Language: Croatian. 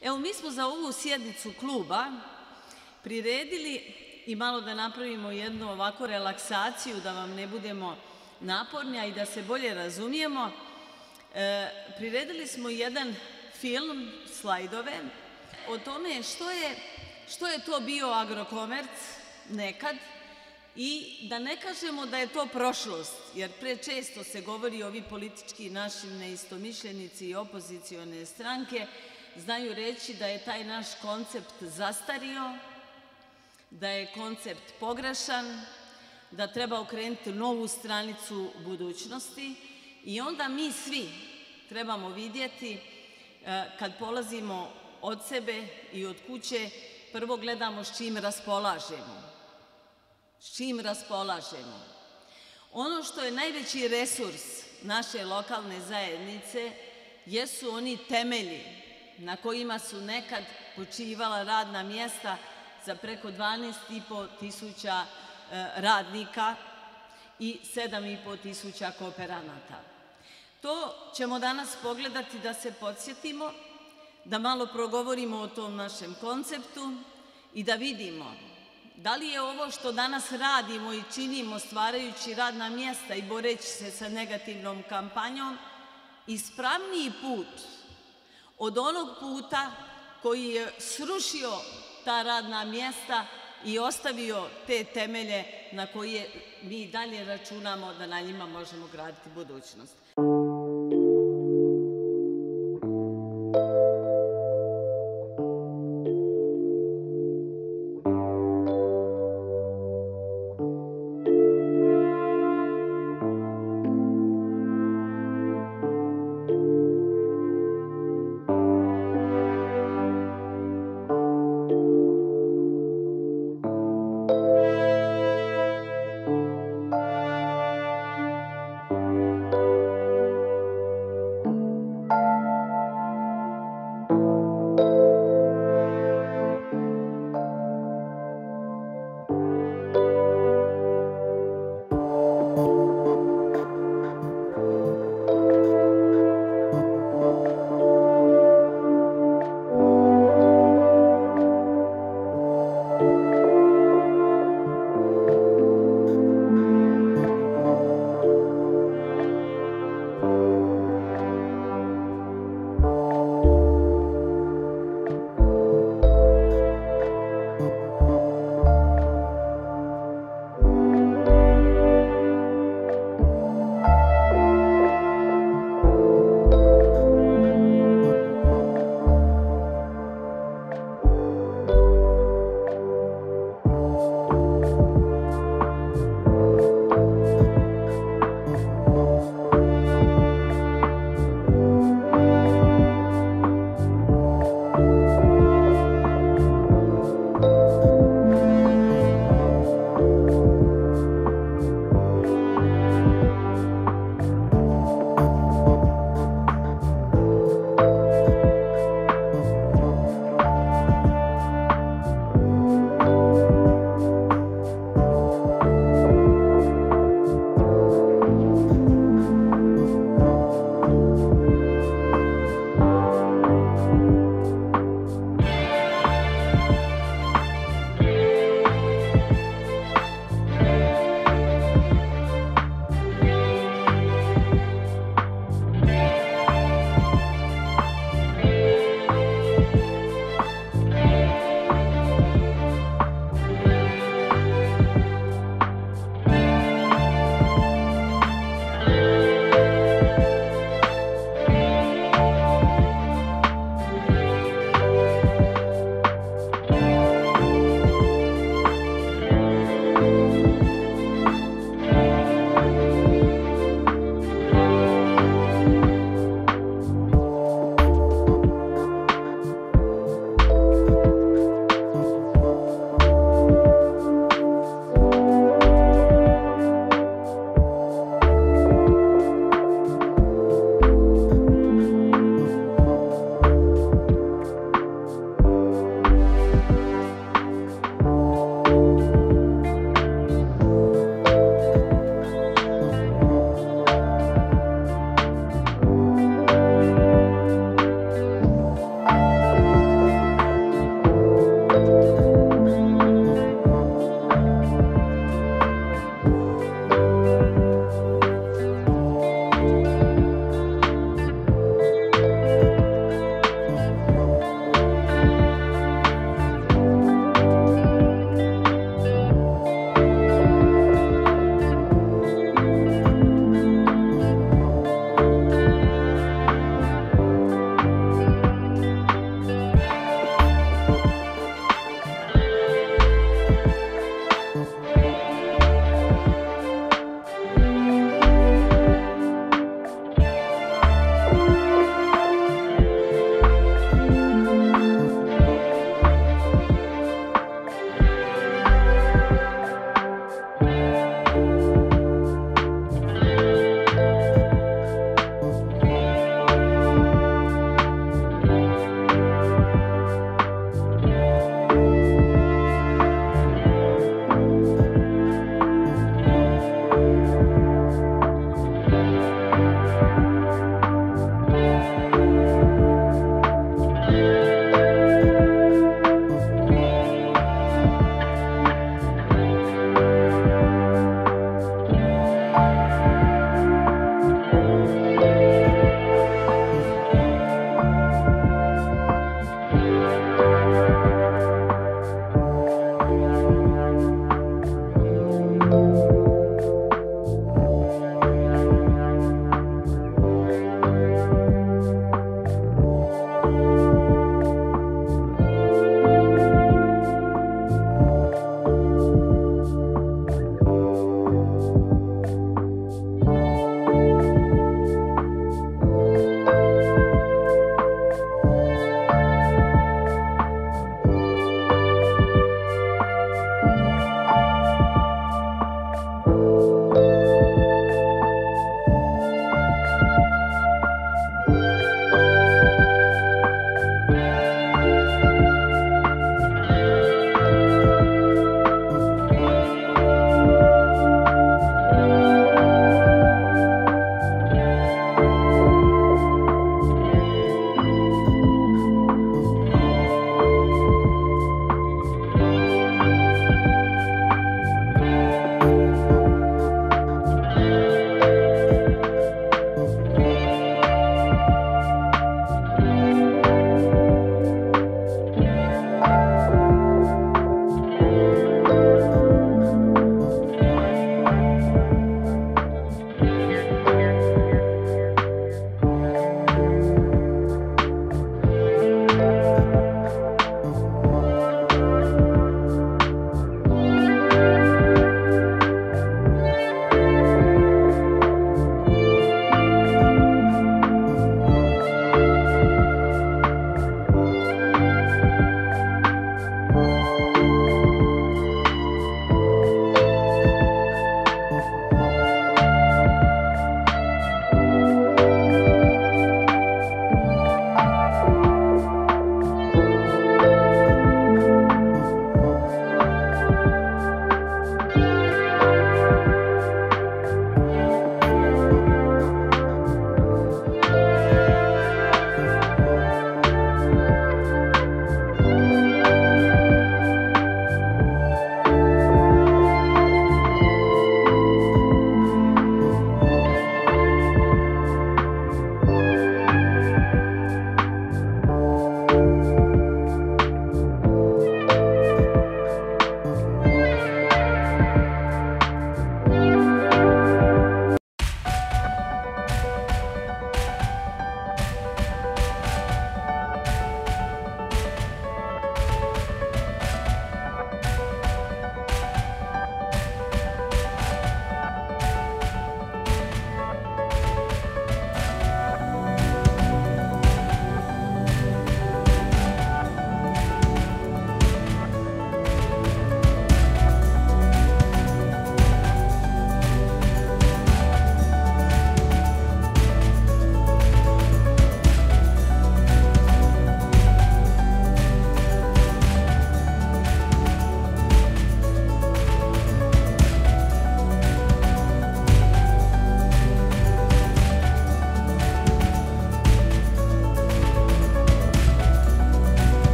Evo, mi smo za ovu sjednicu kluba priredili i malo da napravimo jednu ovako relaksaciju, da vam ne budemo naporni, a i da se bolje razumijemo. E, priredili smo jedan film, slajdove, o tome što je, što je to bio agrokomerc nekad i da ne kažemo da je to prošlost, jer prečesto se govori ovi politički naši neistomišljenici i opozicione stranke znaju reći da je taj naš koncept zastario, da je koncept pogrešan, da treba okrenuti novu stranicu budućnosti i onda mi svi trebamo vidjeti e, kad polazimo od sebe i od kuće, prvo gledamo s čim raspolažemo. S čim raspolažemo. Ono što je najveći resurs naše lokalne zajednice jesu oni temelji na kojima su nekad počivala radna mjesta za preko 12,5 tisuća e, radnika i 7,5 tisuća kooperanata. To ćemo danas pogledati da se podsjetimo, da malo progovorimo o tom našem konceptu i da vidimo da li je ovo što danas radimo i činimo stvarajući radna mjesta i boreći se sa negativnom kampanjom ispravniji put od onog puta koji je srušio ta radna mjesta i ostavio te temelje na koje mi dalje računamo da na njima možemo graditi budućnost.